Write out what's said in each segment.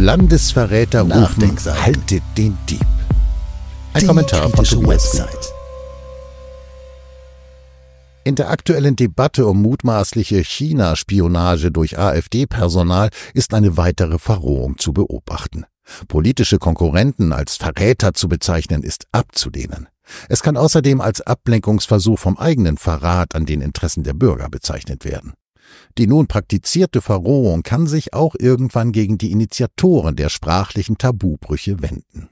Landesverräter rufen, haltet den Dieb. Ein Die Kommentar von Tobias. Website. In der aktuellen Debatte um mutmaßliche China-Spionage durch AfD-Personal ist eine weitere Verrohung zu beobachten. Politische Konkurrenten als Verräter zu bezeichnen, ist abzulehnen. Es kann außerdem als Ablenkungsversuch vom eigenen Verrat an den Interessen der Bürger bezeichnet werden. Die nun praktizierte Verrohung kann sich auch irgendwann gegen die Initiatoren der sprachlichen Tabubrüche wenden.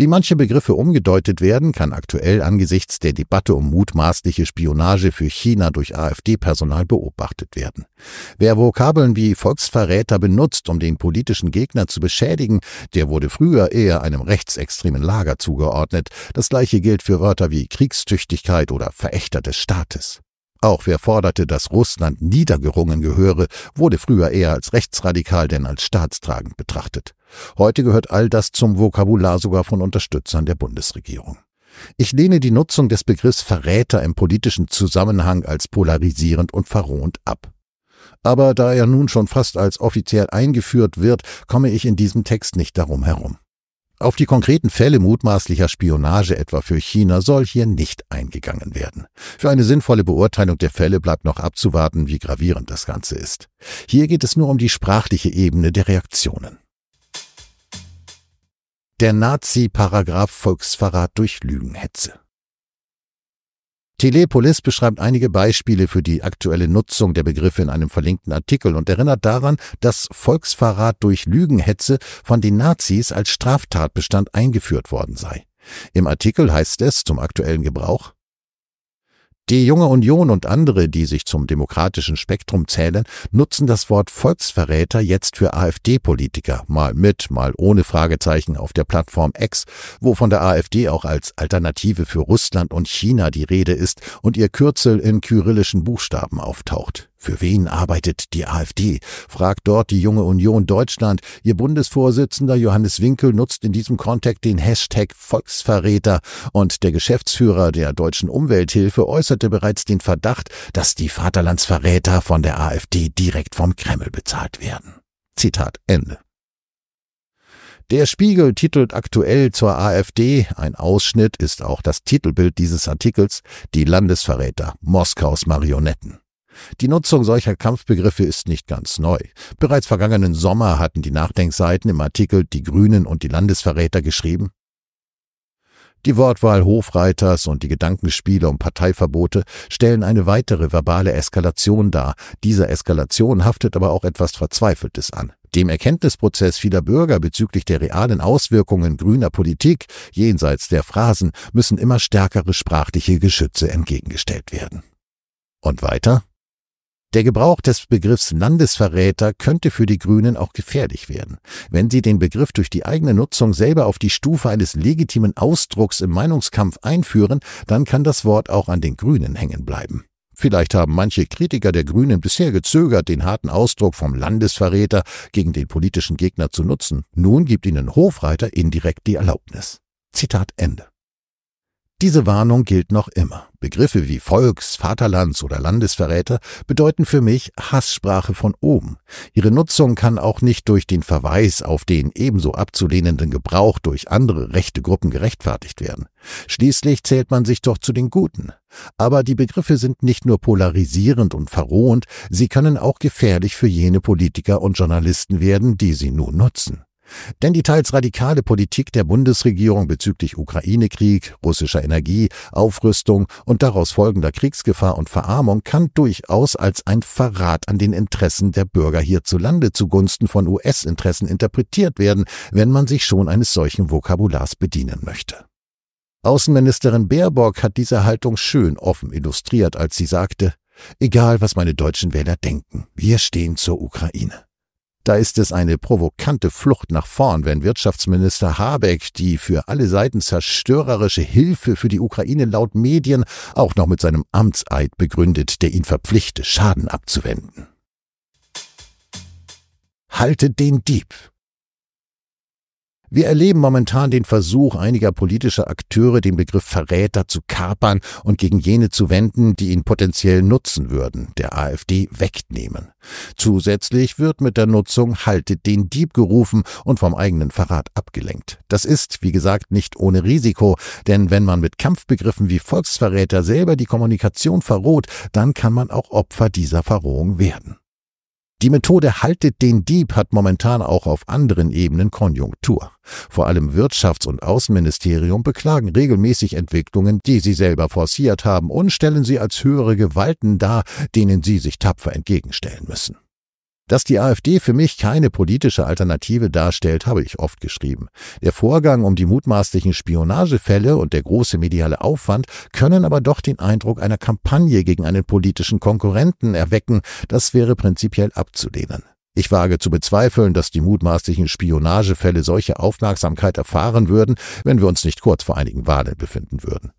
Wie manche Begriffe umgedeutet werden, kann aktuell angesichts der Debatte um mutmaßliche Spionage für China durch AfD-Personal beobachtet werden. Wer Vokabeln wie Volksverräter benutzt, um den politischen Gegner zu beschädigen, der wurde früher eher einem rechtsextremen Lager zugeordnet. Das gleiche gilt für Wörter wie Kriegstüchtigkeit oder Verächter des Staates. Auch wer forderte, dass Russland niedergerungen gehöre, wurde früher eher als rechtsradikal denn als staatstragend betrachtet. Heute gehört all das zum Vokabular sogar von Unterstützern der Bundesregierung. Ich lehne die Nutzung des Begriffs Verräter im politischen Zusammenhang als polarisierend und verrohend ab. Aber da er nun schon fast als offiziell eingeführt wird, komme ich in diesem Text nicht darum herum. Auf die konkreten Fälle mutmaßlicher Spionage etwa für China soll hier nicht eingegangen werden. Für eine sinnvolle Beurteilung der Fälle bleibt noch abzuwarten, wie gravierend das Ganze ist. Hier geht es nur um die sprachliche Ebene der Reaktionen. Der Nazi-Paragraph Volksverrat durch Lügenhetze. Telepolis beschreibt einige Beispiele für die aktuelle Nutzung der Begriffe in einem verlinkten Artikel und erinnert daran, dass Volksverrat durch Lügenhetze von den Nazis als Straftatbestand eingeführt worden sei. Im Artikel heißt es zum aktuellen Gebrauch die Junge Union und andere, die sich zum demokratischen Spektrum zählen, nutzen das Wort Volksverräter jetzt für AfD-Politiker, mal mit, mal ohne Fragezeichen auf der Plattform X, wo von der AfD auch als Alternative für Russland und China die Rede ist und ihr Kürzel in kyrillischen Buchstaben auftaucht. Für wen arbeitet die AfD? fragt dort die Junge Union Deutschland. Ihr Bundesvorsitzender Johannes Winkel nutzt in diesem Kontext den Hashtag Volksverräter und der Geschäftsführer der deutschen Umwelthilfe äußerte bereits den Verdacht, dass die Vaterlandsverräter von der AfD direkt vom Kreml bezahlt werden. Zitat Ende. Der Spiegel titelt aktuell zur AfD, ein Ausschnitt ist auch das Titelbild dieses Artikels, die Landesverräter, Moskaus Marionetten. Die Nutzung solcher Kampfbegriffe ist nicht ganz neu. Bereits vergangenen Sommer hatten die Nachdenkseiten im Artikel Die Grünen und die Landesverräter geschrieben. Die Wortwahl Hofreiters und die Gedankenspiele um Parteiverbote stellen eine weitere verbale Eskalation dar. Dieser Eskalation haftet aber auch etwas Verzweifeltes an. Dem Erkenntnisprozess vieler Bürger bezüglich der realen Auswirkungen grüner Politik jenseits der Phrasen müssen immer stärkere sprachliche Geschütze entgegengestellt werden. Und weiter? Der Gebrauch des Begriffs Landesverräter könnte für die Grünen auch gefährlich werden. Wenn sie den Begriff durch die eigene Nutzung selber auf die Stufe eines legitimen Ausdrucks im Meinungskampf einführen, dann kann das Wort auch an den Grünen hängen bleiben. Vielleicht haben manche Kritiker der Grünen bisher gezögert, den harten Ausdruck vom Landesverräter gegen den politischen Gegner zu nutzen. Nun gibt ihnen Hofreiter indirekt die Erlaubnis. Zitat Ende. Diese Warnung gilt noch immer. Begriffe wie Volks-, Vaterlands- oder Landesverräter bedeuten für mich Hasssprache von oben. Ihre Nutzung kann auch nicht durch den Verweis auf den ebenso abzulehnenden Gebrauch durch andere rechte Gruppen gerechtfertigt werden. Schließlich zählt man sich doch zu den Guten. Aber die Begriffe sind nicht nur polarisierend und verrohend, sie können auch gefährlich für jene Politiker und Journalisten werden, die sie nun nutzen. Denn die teils radikale Politik der Bundesregierung bezüglich Ukraine-Krieg, russischer Energie, Aufrüstung und daraus folgender Kriegsgefahr und Verarmung kann durchaus als ein Verrat an den Interessen der Bürger hierzulande zugunsten von US-Interessen interpretiert werden, wenn man sich schon eines solchen Vokabulars bedienen möchte. Außenministerin Baerbock hat diese Haltung schön offen illustriert, als sie sagte, egal was meine deutschen Wähler denken, wir stehen zur Ukraine. Da ist es eine provokante Flucht nach vorn, wenn Wirtschaftsminister Habeck die für alle Seiten zerstörerische Hilfe für die Ukraine laut Medien auch noch mit seinem Amtseid begründet, der ihn verpflichte, Schaden abzuwenden. Haltet den Dieb! Wir erleben momentan den Versuch einiger politischer Akteure, den Begriff Verräter zu kapern und gegen jene zu wenden, die ihn potenziell nutzen würden, der AfD wegnehmen. Zusätzlich wird mit der Nutzung Haltet den Dieb gerufen und vom eigenen Verrat abgelenkt. Das ist, wie gesagt, nicht ohne Risiko, denn wenn man mit Kampfbegriffen wie Volksverräter selber die Kommunikation verroht, dann kann man auch Opfer dieser Verrohung werden. Die Methode Haltet den Dieb hat momentan auch auf anderen Ebenen Konjunktur. Vor allem Wirtschafts- und Außenministerium beklagen regelmäßig Entwicklungen, die sie selber forciert haben und stellen sie als höhere Gewalten dar, denen sie sich tapfer entgegenstellen müssen. Dass die AfD für mich keine politische Alternative darstellt, habe ich oft geschrieben. Der Vorgang um die mutmaßlichen Spionagefälle und der große mediale Aufwand können aber doch den Eindruck einer Kampagne gegen einen politischen Konkurrenten erwecken. Das wäre prinzipiell abzulehnen. Ich wage zu bezweifeln, dass die mutmaßlichen Spionagefälle solche Aufmerksamkeit erfahren würden, wenn wir uns nicht kurz vor einigen Wahlen befinden würden.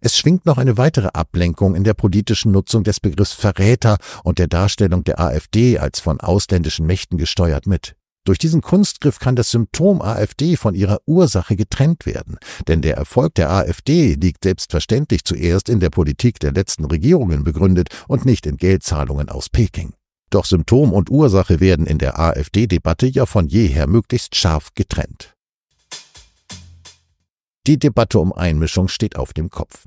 Es schwingt noch eine weitere Ablenkung in der politischen Nutzung des Begriffs Verräter und der Darstellung der AfD als von ausländischen Mächten gesteuert mit. Durch diesen Kunstgriff kann das Symptom AfD von ihrer Ursache getrennt werden, denn der Erfolg der AfD liegt selbstverständlich zuerst in der Politik der letzten Regierungen begründet und nicht in Geldzahlungen aus Peking. Doch Symptom und Ursache werden in der AfD-Debatte ja von jeher möglichst scharf getrennt. Die Debatte um Einmischung steht auf dem Kopf.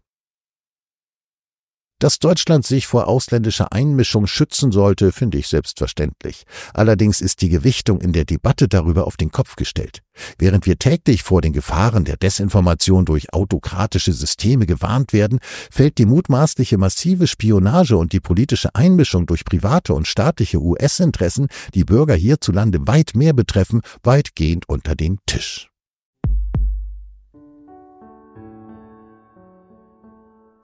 Dass Deutschland sich vor ausländischer Einmischung schützen sollte, finde ich selbstverständlich. Allerdings ist die Gewichtung in der Debatte darüber auf den Kopf gestellt. Während wir täglich vor den Gefahren der Desinformation durch autokratische Systeme gewarnt werden, fällt die mutmaßliche massive Spionage und die politische Einmischung durch private und staatliche US-Interessen, die Bürger hierzulande weit mehr betreffen, weitgehend unter den Tisch.